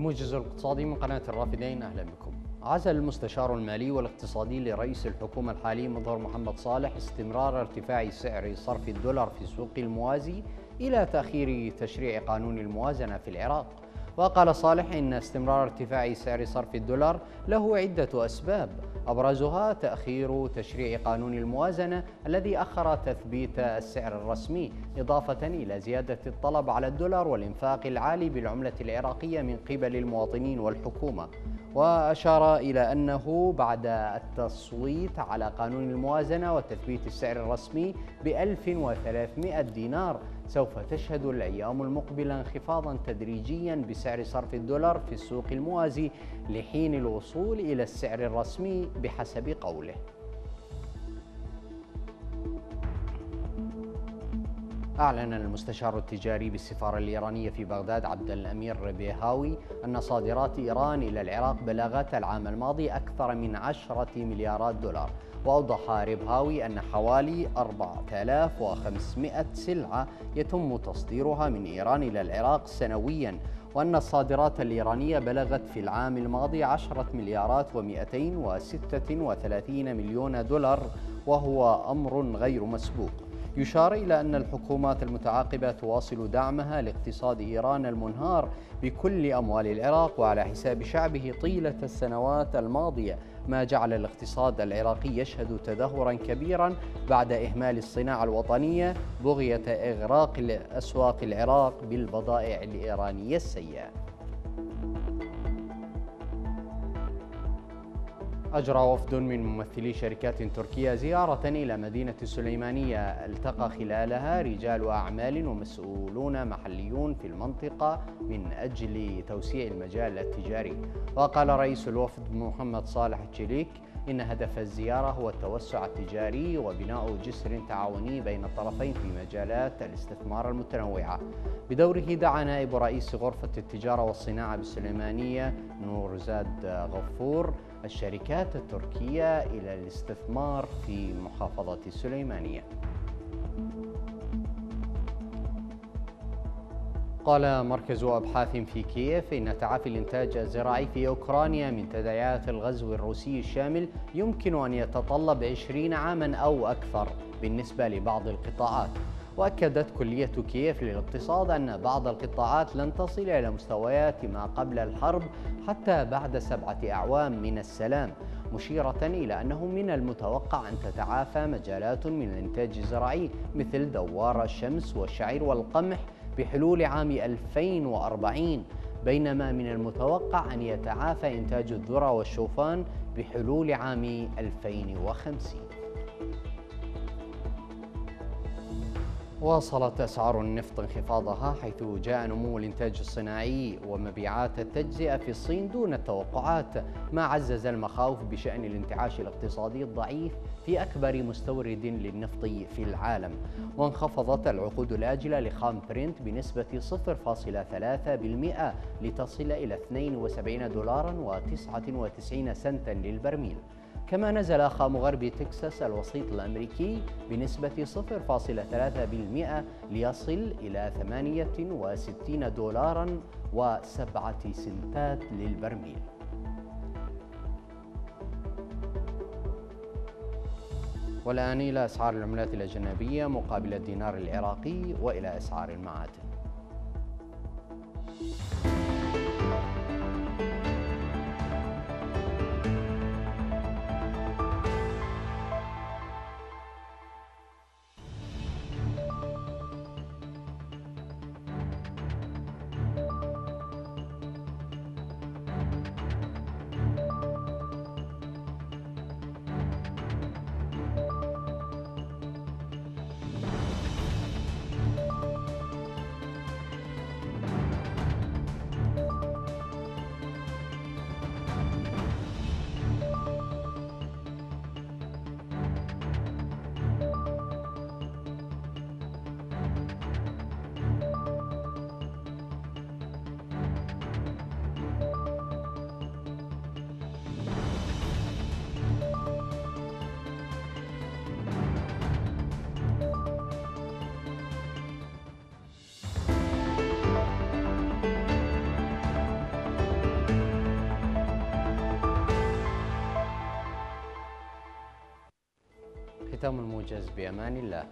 الموجز الاقتصادي من قناة الرافدين أهلا بكم. عزل المستشار المالي والاقتصادي لرئيس الحكومة الحالي مظهر محمد صالح استمرار ارتفاع سعر صرف الدولار في السوق الموازي إلى تأخير تشريع قانون الموازنة في العراق. وقال صالح إن استمرار ارتفاع سعر صرف الدولار له عدة أسباب. أبرزها تأخير تشريع قانون الموازنة الذي أخر تثبيت السعر الرسمي إضافة إلى زيادة الطلب على الدولار والإنفاق العالي بالعملة العراقية من قبل المواطنين والحكومة. وأشار إلى أنه بعد التصويت على قانون الموازنة وتثبيت السعر الرسمي ب 1300 دينار سوف تشهد الأيام المقبلة انخفاضا تدريجيا بسعر صرف الدولار في السوق الموازي لحين الوصول إلى السعر الرسمي بحسب قوله. أعلن المستشار التجاري بالسفارة الإيرانية في بغداد عبد الأمير بيهاوي أن صادرات إيران إلى العراق بلغت العام الماضي أكثر من عشرة مليارات دولار. وأوضح ربهاوي أن حوالي 4500 سلعة يتم تصديرها من إيران إلى العراق سنوياً وأن الصادرات الإيرانية بلغت في العام الماضي 10 مليارات و236 مليون دولار وهو أمر غير مسبوق. يشار إلى أن الحكومات المتعاقبة تواصل دعمها لاقتصاد إيران المنهار بكل أموال العراق وعلى حساب شعبه طيلة السنوات الماضية ما جعل الاقتصاد العراقي يشهد تدهورا كبيرا بعد إهمال الصناعة الوطنية بغية إغراق أسواق العراق بالبضائع الإيرانية السيئة. أجرى وفد من ممثلي شركات تركية زيارة إلى مدينة السليمانية التقى خلالها رجال أعمال ومسؤولون محليون في المنطقة من أجل توسيع المجال التجاري. وقال رئيس الوفد محمد صالح الشليك إن هدف الزيارة هو التوسع التجاري وبناء جسر تعاوني بين الطرفين في مجالات الاستثمار المتنوعة. بدوره دعا نائب رئيس غرفة التجارة والصناعة بالسليمانية نور زاد غفور الشركات التركية إلى الاستثمار في محافظة السليمانية قال مركز أبحاث في كييف إن تعافي الإنتاج الزراعي في أوكرانيا من تداعيات الغزو الروسي الشامل يمكن أن يتطلب 20 عاما أو أكثر بالنسبة لبعض القطاعات. وأكدت كلية كييف للاقتصاد أن بعض القطاعات لن تصل إلى مستويات ما قبل الحرب حتى بعد سبعة أعوام من السلام مشيرة إلى أنه من المتوقع أن تتعافى مجالات من الإنتاج الزراعي مثل دوار الشمس والشعير والقمح بحلول عام 2040 بينما من المتوقع أن يتعافى إنتاج الذرة والشوفان بحلول عام 2050 واصلت أسعار النفط انخفاضها حيث جاء نمو الإنتاج الصناعي ومبيعات التجزئة في الصين دون التوقعات. ما عزز المخاوف بشأن الانتعاش الاقتصادي الضعيف في أكبر مستورد للنفط في العالم. وانخفضت العقود الآجلة لخام برنت بنسبة 0.3% لتصل إلى 72 دولارا و99 سنتا للبرميل. كما نزل خام غرب تكساس الوسيط الأمريكي بنسبة 0.3% ليصل إلى 68 دولارا وسبعة سنتات للبرميل. والآن إلى أسعار العملات الأجنبية مقابل الدينار العراقي وإلى أسعار المعادن. ختام الموجز بأمان الله.